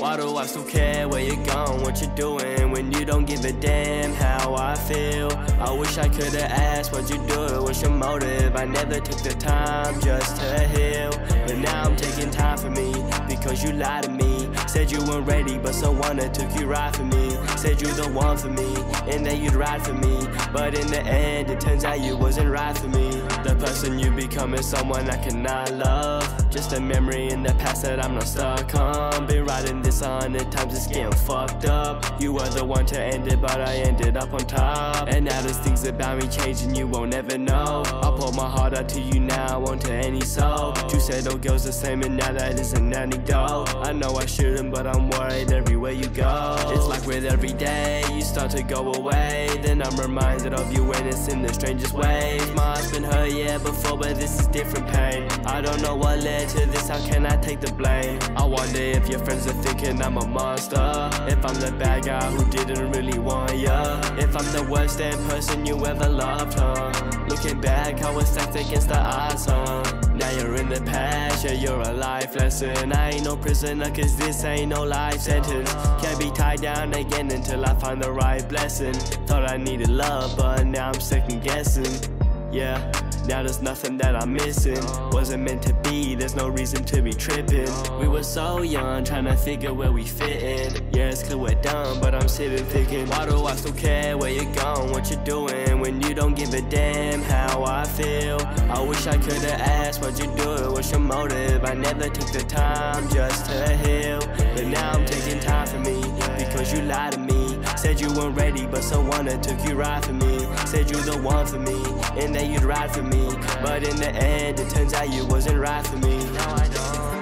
Why do I still care where you're going, what you're doing When you don't give a damn how I feel? I wish I could've asked what you do, what's your motive? I never took the time just to heal. But now I'm taking time for me Because you lied to me. Said you weren't ready but someone that took you right for me. Said you're the one for me and that you'd ride for me. But in the end it turns out you wasn't right for me. The person you become is someone I cannot love. Just a memory in the past that I'm not stuck on. Been writing this on at times it's getting fucked up. You were the one to end it but I ended up on top. And now there's things about me changing you won't ever know. I pour my heart out to you now onto any soul. You said no girl's the same and now that is an anecdote. I know I shouldn't but I'm worried everywhere you go. It's like with every day you start to go away. Then I'm reminded of you when it's in the strangest ways. My heart's been hurt yeah before but this is different pain. I don't know what led to this how can I take the blame? I wonder if your friends are thinking I'm a monster. If I'm the bad guy who didn't really want ya. If I'm the worst damn person you ever loved huh? Looking back how it's stacked against the odds huh? Now you're in the past yeah you're a life lesson. I ain't no prisoner cause this ain't no life sentence. Can't be tied down again until I find the right blessing. Thought I needed love but now I'm second guessing yeah, now there's nothing that I'm missing. Wasn't meant to be, there's no reason to be tripping. We were so young, trying to figure where we fit in. Yeah, it's clear we're dumb, but I'm sitting thinking, why do I still care where you're going, what you're doing, when you don't give a damn how I feel? I wish I could've asked what you do, what's your motive? I never took the time just to heal. Said you weren't ready, but someone that took you right for me. Said you're the one for me, and that you'd ride for me. But in the end, it turns out you wasn't right for me. Now I know.